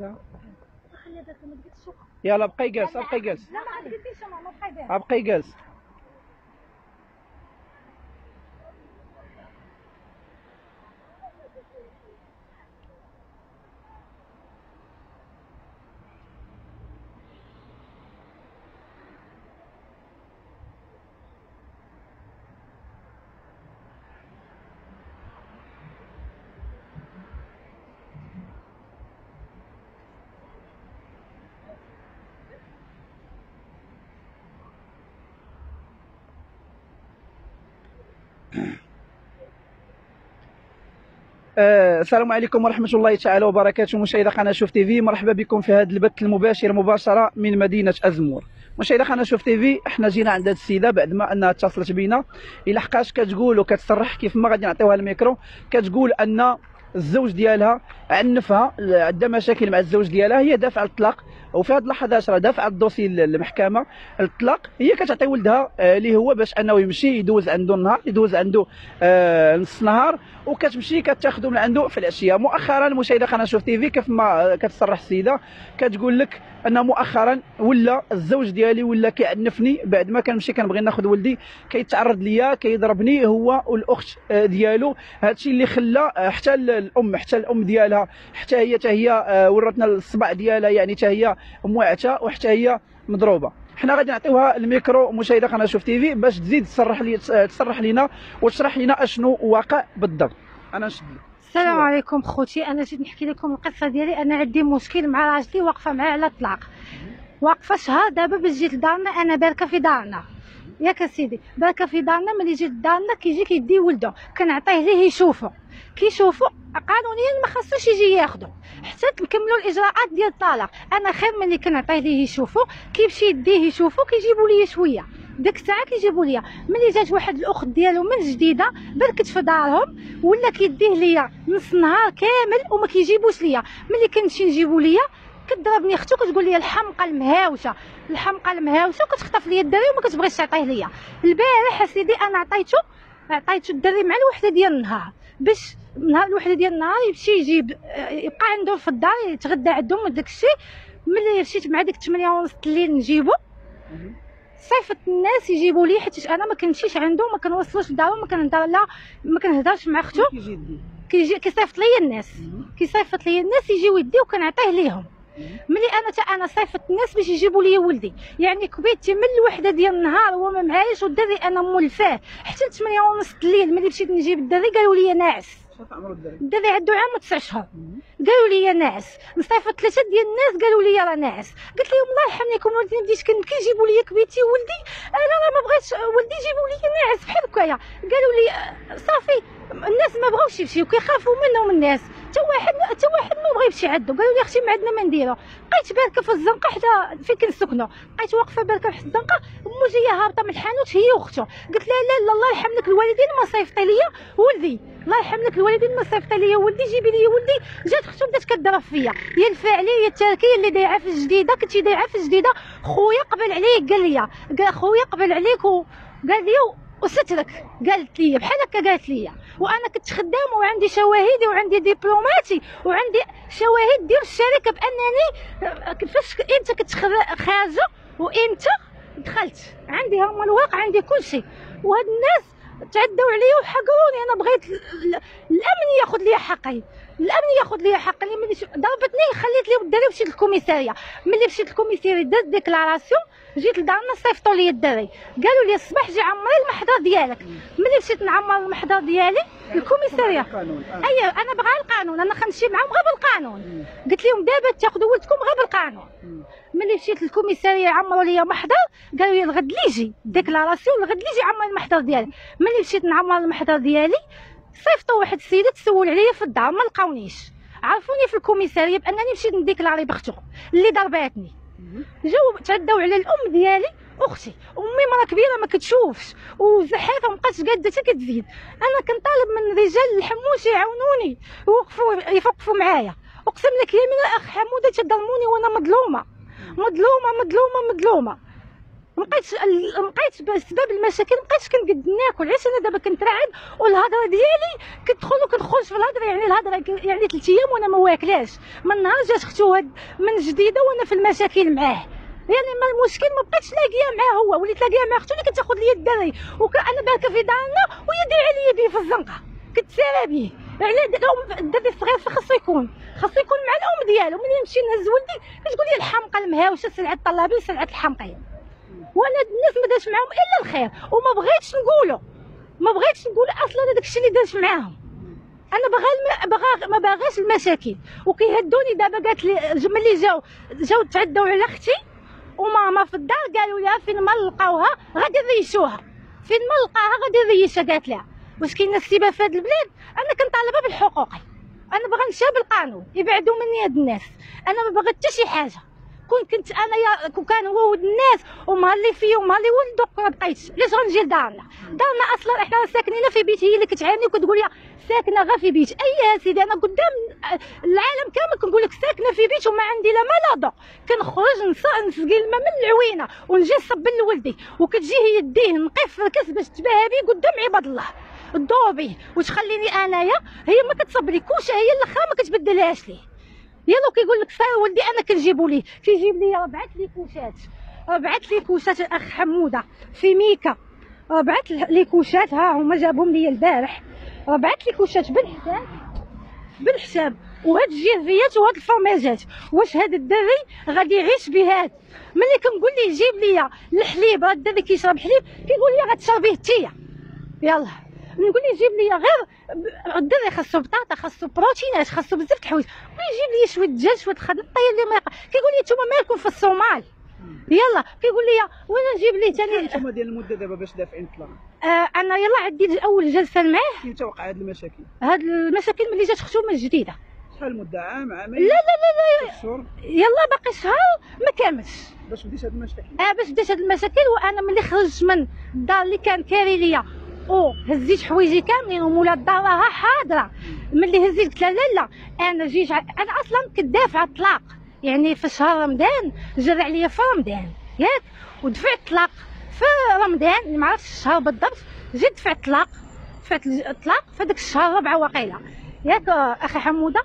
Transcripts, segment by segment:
وحده. يلا بقي جالس بقي جالس لا ما قلتيش يا ماما بقي بها بقي جالس آه، السلام عليكم ورحمة الله تعالى وبركاته. مشاهدة قناة شوف تي في مرحبا بكم في هذا البث المباشر مباشرة من مدينة أزمور. مشاهدة قناة شوف تي في إحنا جينا عند هذه السيدة بعد ما أنها اتصلت بينا. إلا حقاش كتقول وكتصرح كيف ما غادي نعطيوها الميكرو كتقول أن الزوج ديالها عنفها عندها مشاكل مع الزوج ديالها هي دافعة الطلاق. وفي هذه اللحظات راه دافعه ال dossier للمحكمة الطلاق هي كتعطي ولدها آه، اللي هو باش أنه يمشي يدوز عنده النهار يدوز عنده آه، نص نهار وكتمشي كتاخذه من عنده في العشيه مؤخرا المشاهده قناة شوف تي في كيف ما كتصرح السيدة كتقول لك أن مؤخرا ولا الزوج ديالي ولا كيعنفني بعد ما كنمشي كنبغي ناخذ ولدي كيتعرض ليا كيضربني هو والأخت آه، ديالو. هادشي اللي خلى آه، حتى الأم حتى الأم ديالها حتى هي حتى هي آه، ورتنا الصبع ديالها يعني حتى هي موعته وحتى هي مضروبة. حنا غادي نعطيوها الميكرو مشاهدة قناة شوف تي في باش تزيد تصرح لي تصرح لينا وتشرح لنا أشنو واقع بالضبط. أنا نشد. السلام؟ عليكم خوتي. أنا جيت نحكي لكم القصة ديالي. أنا عندي مشكل مع راجلي واقفة معاه على الطلاق. واقفة شهر دابا باش جيت لدارنا أنا باركة في دارنا. ياك اسيدي باركة في دارنا. ملي جيت لدارنا كيجي كيدي ولده كنعطيه ليه يشوفو. كيشوفو قانونيا ما خاصوش يجي ياخدو. حتى نكملوا الإجراءات ديال الطلاق. أنا خير ملي كنعطيه ليه يشوفو. كيمشي يديه يشوفو كيجيبوا لي شوية. ديك الساعة كيجيبوا ليا ملي جات واحد الأخت ديالو من جديدة بركت في دارهم ولا كيديه ليا نص نهار كامل وما كيجيبوش ليا. ملي كنمشي نجيبو ليا كتضربني اختو كتقول لي الحمقى المهاوشة الحمقى المهاوشة وكتخطف لي الدري وما كتبغيش تعطيه ليا. البارح أسيدي أنا عطيتو عطيتو الدري مع الوحدة ديال النهار. باش نهار الوحدة ديال النهار يمشي يجيب يبقى عنده في الدار يتغدى عندهم وداك الشيء. ملي مشيت مع ديك 8 ونص الليل نجيبو صيفط الناس يجيبوا لي حيت أنا ما كنمشيش عنده ما كنوصلوش لدارو ما كنهضر لا ما كنهضرش مع اختو. كيجي كيصيفط لي الناس. كيصيفط لي الناس يجيو يدي وكنعطيه ليهم. ملي أنا تا أنا صيفط الناس باش يجيبوا لي ولدي. يعني كبيتي من الوحدة ديال النهار هو ما معايش والدري أنا مولفاه. حتى 8 ونص الليل ملي مشيت نجيب الدري قالوا لي ناعس. الدري عنده عام وتسع شهور قالوا لي ناعس نصيفط ثلاثة ديال الناس قالوا لي راه ناعس قلت لهم الله يرحم لكم ولدي بديت كنبكي جيبوا لي كبيتي ولدي أنا راه ما بغيتش ولدي جيبوا لي ناعس بحال هكايا. قالوا لي آه، صافي الناس ما بغاوش يمشيو كيخافوا منهم الناس. حتى واحد حتى واحد ما بغى يمشي عنده قالوا لي أختي ما عندنا ما نديرو. بقيت باركة في الزنقة حتى فين كنسكنوا بقيت واقفة باركة في الزنقة مو جاية هابطة من الحانوت هي واختها قلت لها لا لا الله يرحم لك الوالدين ما صيفطي ليا ولدي. الله يرحم لك الوالدين ما صيفطي ليا ولدي جيبي لي ولدي. جات اختو بدات كضرب فيا. يا الفاعليه يا التركية اللي دايعة في الجديدة كنتي دايعة في الجديدة. خويا قبل عليك قال لي قال خويا قبل عليك وقال لي وسترك. قالت لي بحال هكا قالت لي. وأنا كنت خدامه وعندي شواهدي وعندي دبلوماتي وعندي شواهد ديال الشركة بأنني كيفاش إمتى كنت خارجة؟ وإمتى دخلت؟ عندي هما الواقع عندي كل شيء وهاد الناس تعدوا عليا وحقروني أنا بغيت ال- ال- الامن يأخذ لي حقي. الأمن ياخذ لي حقي ملي ضربتني خليت لي الدري ومشيت للكوميسارية. ملي مشيت للكوميسارية درت déclaration جيت لدارنا صيفطوا لي الدري قالوا لي الصباح جي عمري المحضر ديالك. ملي مشيت نعمر المحضر ديالي الكوميساريه. أيوه أنا بغا القانون. أنا خنمشي معاهم غير بالقانون. قلت لهم دابا تاخذوا ولدكم غير بالقانون. ملي مشيت للكوميسارية عمروا لي محضر. قالوا لي الغد اللي يجي déclaration الغد اللي يجي عمر المحضر ديالي. ملي مشيت نعمر المحضر ديالي صيفطوا واحد السيدة تسول عليا في الدار ما لقاونيش. عرفوني في الكوميسارية بأنني مشيت نديكلاري بختو اللي ضرباتني. جاو تعداو على الأم ديالي أختي. أمي مرا كبيرة ما كتشوفش وزحافة مابقاتش قادة حتى كتزيد. أنا كنطالب من رجال الحموشي يعاونوني يوقفوا يوقفوا معايا. أقسم لك يمين أخ حمودة تظلموني وأنا مظلومة. مظلومة مظلومة مظلومة. مبقيتش مبقيت بسبب المشاكل مبقيتش كنقد ناكل علاش أنا دابا كنترعد والهضرة ديالي كتدخل وكنخرج في الهضرة يعني الهضرة يعني ثلاث أيام وأنا ما واكلاش. من نهار جات اختو من جديدة وأنا في المشاكل معاه. يعني ما المشكل ما بقيتش لاقية معاه هو وليت لاقية مع اختو اللي كتاخذ لي الدري وكان باكة في دارنا وهي دايره لي بيه في الزنقة. ساره به يعني الدري الصغير خاصو يكون. خاصو يكون مع الأم ديالو. ملي نمشي نهز ولدي كتقول لي الحمقى المهاوشة سلعة الطلابين سلعة الحمقين وأنا الناس ما دارش معاهم إلا الخير وما بغيتش نقولو ما بغيتش نقول أصلا هذاك الشيء اللي دارش معاهم. أنا الم... بغا ما باغاش المشاكل. وكيهدوني دابا قالت لي ملي جاو جاو تعداو على أختي وماما في الدار قالوا لها فين ما لقاوها غادي يريشوها فين ما لقاها غادي يريشها قالت لها. واش كاين السيبه في هذا البلاد؟ أنا كنطالبها بالحقوق. أنا بغا نمشي بالقانون يبعدوا مني هاد الناس. أنا ما بغيت حتى شي حاجة. كون كنت أنا كون كان هو ولد الناس ومالي فيا ومالي ولدو ما بقيتش علاش غنجي لدارنا دارنا. أصلا إحنا ساكنين في بيت هي اللي كتعاني وكتقول لي ساكنة غير في بيت. أي سيدي أنا قدام العالم كامل كنقول لك ساكنة في بيت وما عندي لا ما لا ضو كنخرج نسقي الماء من العوينة ونجي نصب لولدي. وكتجي هي يديه نقف في الكاس باش تباهى بي قدام عباد الله. الضوبي وتخليني أنايا هي ما كتصب لي كلشي هي الاخرى ما كتبدلهاش لي. يلا كيقول لك صاير ولدي أنا كنجيبو ليه كيجيب لي بعث لي كوشات. بعث لي كوشات الأخ حمودة في ميكا. بعث لي كوشات ها هما جابهم لي البارح. بعث لي كوشات بالحساب. بالحساب. وهاد الجيرفيات وهاد الفرماجات. واش هاد الدري غادي يعيش بهاد ملي كنقول ليه جيب لي الحليب هاد الدري كيشرب حليب كيقول لي غتشربيه انتيا يلا. نقول ليه جيب لي غير الدري خاصو بطاطا خاصو بروتينات خاصو بزاف د الحوايج يجيب لي شوية دجاج شوية خضر طيب لي ما كيقول لي نتوما مالكم في الصومال؟ يلا كيقول لي وين نجيب لي ثاني نتوما ديال المدة دابا باش دافعين الطلاق آه أنا يلا عندي اول جلسة معاه كيف وقع هاد المشاكل. هاد المشاكل ملي جات اختو من جديدة. شحال المده عام عامين؟ لا لا لا لا شهور؟ يلا باقي شهر ما كاملش. باش بديت هاد المشاكل. آه باش بدات هاد المشاكل وأنا ملي خرجت من الدار اللي كان كاري ليا أو هزيت حوايجي كاملين ومولا الدار راها حاضرة. ملي هزيت قلت لا لا أنا جيت أنا أصلا كنت دافعة الطلاق يعني في شهر رمضان جرى عليا في رمضان. ياك؟ ودفعت الطلاق في رمضان ما عرفتش الشهر بالضبط. جيت دفعت الطلاق دفعت الطلاق في هذاك الشهر ربعه واقيلا ياك أخي حمودة؟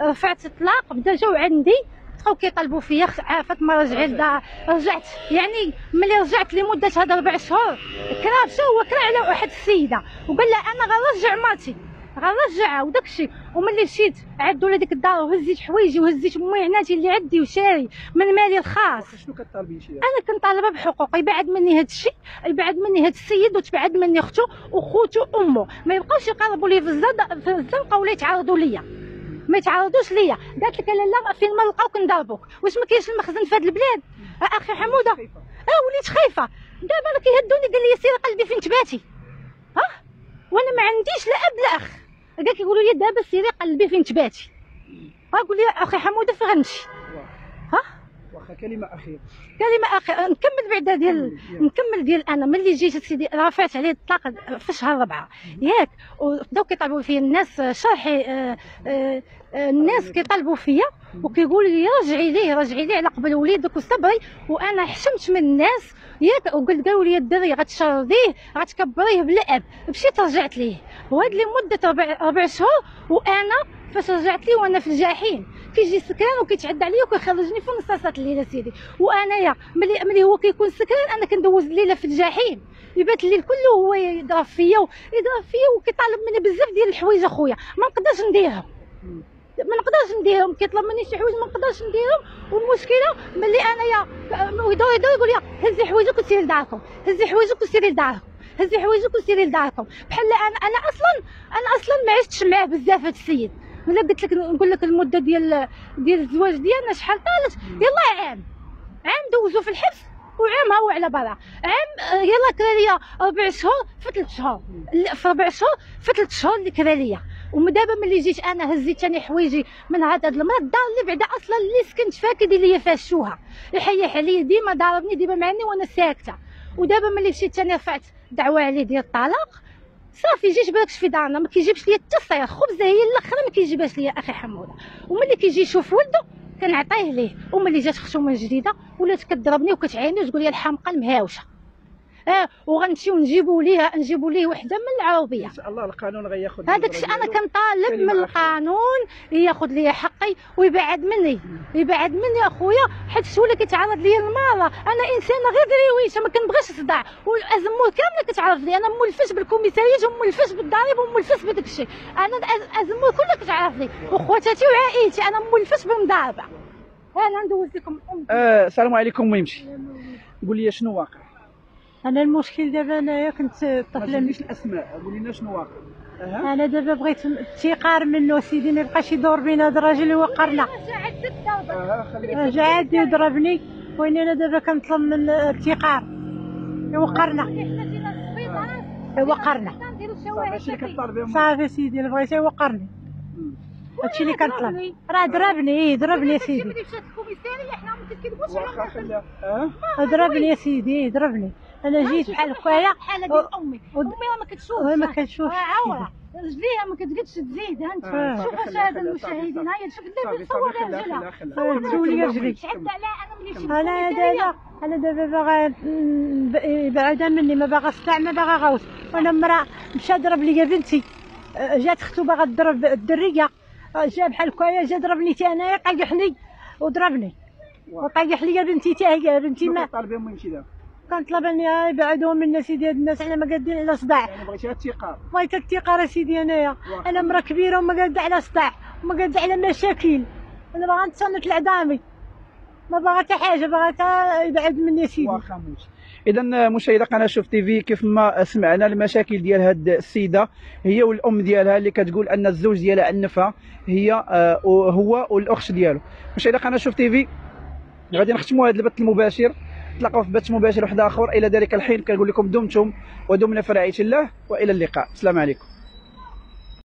رفعت الطلاق بدا جاو عندي. بقاو كيطلبوا فيا خ- آه، فاطمة رجعي للدار رجعت. يعني ملي رجعت لمدة هاد ربع شهور كرا مشى هو كرا على واحد السيدة وقال لها أنا غنرجع مرتي غنرجعها وداك الشيء. وملي مشيت عدوا لديك الدار وهزيت حوايجي وهزيت معيناتي اللي عندي وشاري من مالي الخاص. شنو كطالبين شي؟ أنا كنطالبه بحقوق. يبعد مني هذا الشيء يبعد مني هذا السيد وتبعد مني اختو وخوتو وامه ما يبقاوش يقربوا لي في الزنقة ولا يتعرضوا ليا. ما يتعرضوش ليا. قالت لك لا لا فين ما نلقاوك نضربوك. واش ما كاينش المخزن في هذا البلاد؟ آه، أخي حمودة؟ آه وليت خايفة. دابا راه كيهدوني قال لي سيري قلبي فين تباتي؟ ها وأنا ما عنديش لا أب لا أخ. قال كيقولوا لي دابا سيري قلبي فين تباتي؟ ها قول لي أخي حمودة فين غنمشي ها واخا كلمة أخيرة. كلمة أخي نكمل بعدا ديال نكمل ديال أنا. ملي جيت سيدي رفعت عليه الطلاق في شهر ربعه ياك وبداو كيطلبوا فيا الناس شرحي آه، آه، آه، الناس كيطلبوا فيا وكيقولوا لي رجعي ليه رجعي ليه على قبل وليدك وصبري وأنا حشمت من الناس. ياك وقلت قالوا لي الدري غتشرديه غتكبريه بالاب مشيت رجعت ليه. وهاد لي مدة ربع, ربع شهور وأنا فاش رجعت ليه وأنا في الجحيم. كيجي سكران وكيتعدى عليا وكيخرجني في نصاصات الليل سيدي. وأنايا ملي ملي هو كيكون سكران أنا كندوز الليلة في الجحيم. يبات الليل كله هو يضرب فيا ويضرب فيا وكيطالب مني بزاف ديال الحوايج أخويا. ما نقدرش نديرهم. ما نقدرش نديرهم. كيطلب مني شي حوايج ما نقدرش نديرهم. والمشكلة ملي أنايا يدور يدور يقول لي هزي حوايجك وسيري لداركم. هزي حوايجك وسيري لداركم. هزي حوايجك وسيري لداركم. بحال أنا أنا أصلا أنا أصلا ما عشتش معاه بزاف هذا السيد. ملي قلت لك نقول لك المدة ديال ديال الزواج ديالنا شحال؟ طالت يلا عام. عام دوزو في الحبس وعام هو على برا. عام آه، يلا كرا ليا ربع شهور في ثلاث شهور في ربع شهور في ثلاث شهور اللي كرا ليا. ودابا ملي جيت أنا هزيت ثاني حوايجي من هاد هاد المرض الدار اللي بعدا أصلا اللي سكنت فيها كيدير ليا فيها الشوهه يحيح عليا ديما ضاربني ديما معني وأنا ساكتة. ودابا ملي مشيت ثاني رفعت دعوة عليه ديال الطلاق. صافي جيت بالكش في دارنا ما كيجيبش ليا حتى الصير خبزه هي الاخرى ما كيجيبهاش ليا أخي حمودة. وملي كيجي يشوف ولده كنعطيه ليه. وملي جات خصومه جديدة ولات كضربني وكتعايني وتقول لي الحمقى المهاوشة. آه وغنمشيو نجيبوا ليه نجيبوا ليه وحدة من العربية. إن شاء الله القانون غياخذ هذاك الشيء أنا كنطالب من. القانون ياخذ لي حقي ويبعد مني. يبعد مني أخويا حيت ولا كيتعرض لي المرض أنا انسانه غير درويشه ما كنبغيش صداع. والأزمور كاملة كتعرض لي. أنا مولفش بالكوميساريات ومولفش بالضريب ومولفش بداك الشيء أنا الأزمور كلها كتعرض لي. وخواتاتي وعائلتي أنا مولفش بالمضاربة. أنا ندوز لكم. آه السلام عليكم ويمشي قول لي شنو واقع؟ أنا المشكل دابا أنايا كنت ما طفله تجيبليش الأسماء قول لنا شنو واقع. أنا دابا بغيت التقار منه سيدي ما يبقاش يدور بينا هذا الراجل وقرنا جا عاد يضربني. وين أنا دابا كنطلب من التقار وقرنا وقرنا ماشي اللي كطالب صافي سيدي اللي بغيت يوقرني هادشي اللي كنطلب. راه ضربني ضربني يا سيدي. أه؟ ضربني يا سيدي ضربني. أنا جيت بحال هكايا بحال ديال أمي. أمي ما كتشوفش. ما كتشوفش. راه عوره رجليها ما كتقدش تزيد. ها أنت آه، شوف الساده خليها، المشاهدين. هيا شوف دابا صور رجلها. خليها آه، تولي رجلي. تعبت عليها أنا ملي شفت أنا. دابا أنا دابا باغا بعدا مني ما باغا صداع ما باغا غوص. وأنا مرا مشى ضرب لي بنتي. آه، جات اختو باغا تضرب الدرية. جا بحال هكايا جا ضربني حتى أنايا قيحني وضربني. وقيح لي بنتي حتى هي بنتي ما كطالب ويمشي دابا؟ كنطلب إني يبعدوا منا سيدي هاد الناس على ما قادين على صداع. يعني بغيتيها الثقة. بغيت الثقة سيدي أنايا. أنا مرا كبيرة وما قادة على صداع. وما قادة على مشاكل. أنا باغا نتصنت لعظامي ما باغا حتى حاجة باغا يبعد مني سيدي. واخا اذا مشاهده قناة شوف تي في كيف ما سمعنا المشاكل ديال هاد السيدة هي والأم ديالها اللي كتقول أن الزوج ديالها عنفها هي آه، هو والأخت ديالو. مشاهده قناة شوف تي في غادي نختموا هذا البث المباشر. تلاقوا في بث مباشر واحد آخر. إلى ذلك الحين كنقول لكم دمتم ودمنا في رعاية الله وإلى اللقاء. السلام عليكم.